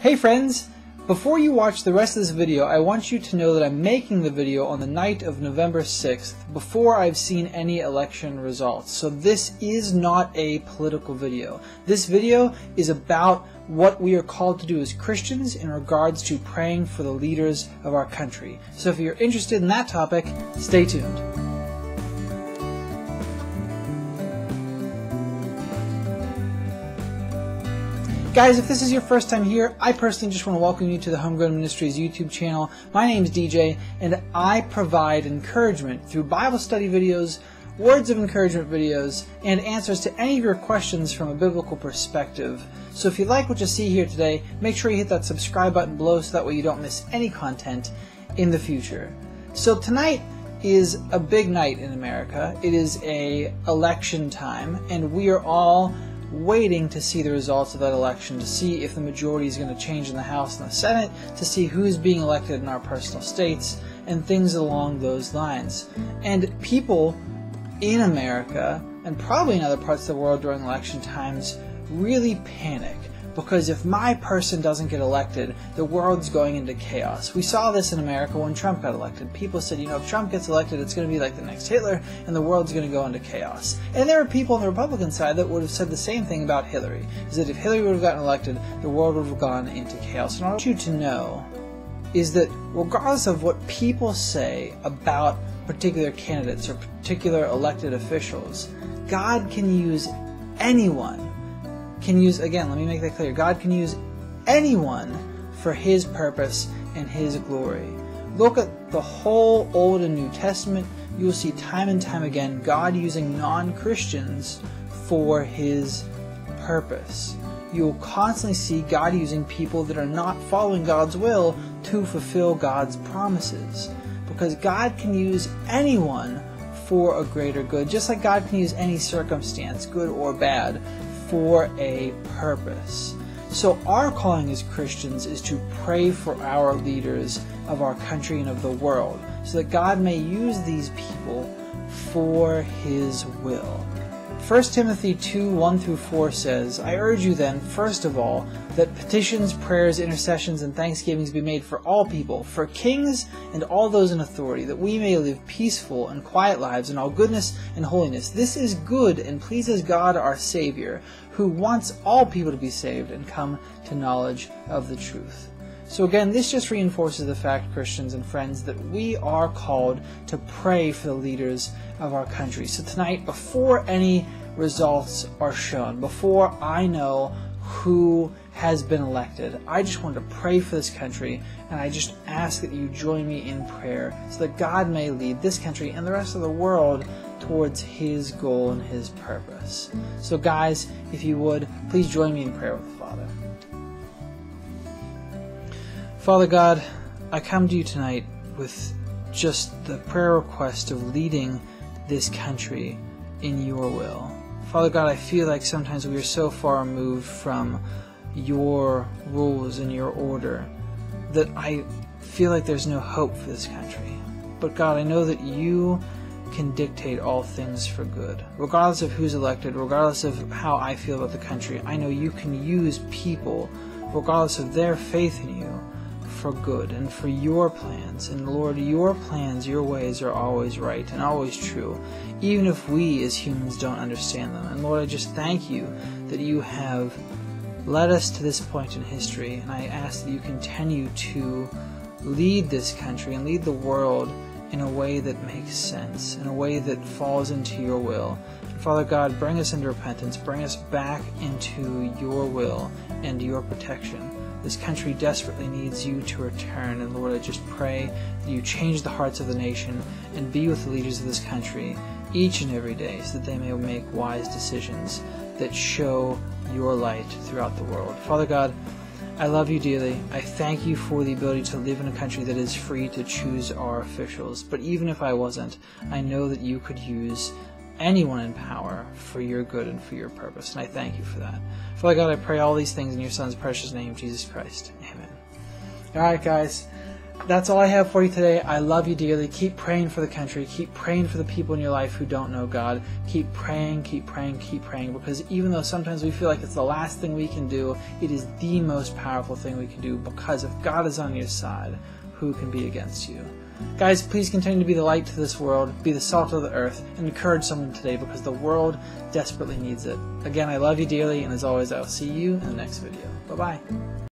Hey friends! Before you watch the rest of this video, I want you to know that I'm making the video on the night of November 6th before I've seen any election results. So this is not a political video. This video is about what we are called to do as Christians in regards to praying for the leaders of our country. So if you're interested in that topic, stay tuned. Guys, if this is your first time here, I personally just want to welcome you to the Homegrown Ministries YouTube channel. My name is DJ, and I provide encouragement through Bible study videos, words of encouragement videos, and answers to any of your questions from a biblical perspective. So if you like what you see here today, make sure you hit that subscribe button below so that way you don't miss any content in the future. So tonight is a big night in America. It is a election time, and we are all waiting to see the results of that election, to see if the majority is going to change in the House and the Senate, to see who's being elected in our personal states, and things along those lines. And people in America, and probably in other parts of the world during election times, really panic because if my person doesn't get elected, the world's going into chaos. We saw this in America when Trump got elected. People said, you know, if Trump gets elected, it's going to be like the next Hitler, and the world's going to go into chaos. And there are people on the Republican side that would have said the same thing about Hillary, is that if Hillary would have gotten elected, the world would have gone into chaos. And I want you to know is that regardless of what people say about particular candidates or particular elected officials, God can use anyone can use, again, let me make that clear, God can use anyone for His purpose and His glory. Look at the whole Old and New Testament. You will see time and time again God using non Christians for His purpose. You will constantly see God using people that are not following God's will to fulfill God's promises. Because God can use anyone for a greater good, just like God can use any circumstance, good or bad, for a purpose. So, our calling as Christians is to pray for our leaders of our country and of the world so that God may use these people for His will. 1 Timothy 2 1 through 4 says, I urge you then, first of all, that petitions, prayers, intercessions, and thanksgivings be made for all people, for kings and all those in authority, that we may live peaceful and quiet lives in all goodness and holiness. This is good and pleases God our Savior, who wants all people to be saved and come to knowledge of the truth. So again, this just reinforces the fact, Christians and friends, that we are called to pray for the leaders of our country. So tonight, before any results are shown, before I know who has been elected. I just want to pray for this country, and I just ask that you join me in prayer so that God may lead this country and the rest of the world towards His goal and His purpose. So, guys, if you would, please join me in prayer with the Father. Father God, I come to you tonight with just the prayer request of leading this country in your will. Father God, I feel like sometimes we are so far removed from your rules and your order that I feel like there's no hope for this country. But God, I know that you can dictate all things for good. Regardless of who's elected, regardless of how I feel about the country, I know you can use people, regardless of their faith in you, for good and for your plans. And Lord, your plans, your ways are always right and always true, even if we as humans don't understand them. And Lord, I just thank you that you have led us to this point in history, and I ask that you continue to lead this country and lead the world in a way that makes sense, in a way that falls into your will. Father God, bring us into repentance, bring us back into your will and your protection. This country desperately needs you to return, and Lord, I just pray that you change the hearts of the nation and be with the leaders of this country each and every day so that they may make wise decisions that show your light throughout the world. Father God, I love you dearly. I thank you for the ability to live in a country that is free to choose our officials. But even if I wasn't, I know that you could use anyone in power for your good and for your purpose. And I thank you for that. Father God, I pray all these things in your Son's precious name, Jesus Christ. Amen. All right, guys. that's all I have for you today. I love you dearly. Keep praying for the country. Keep praying for the people in your life who don't know God. Keep praying, keep praying, keep praying. Because even though sometimes we feel like it's the last thing we can do, it is the most powerful thing we can do. Because if God is on your side, who can be against you? Guys, please continue to be the light to this world, be the salt of the earth, and encourage someone today because the world desperately needs it. Again, I love you dearly, and as always, I will see you in the next video. Bye bye.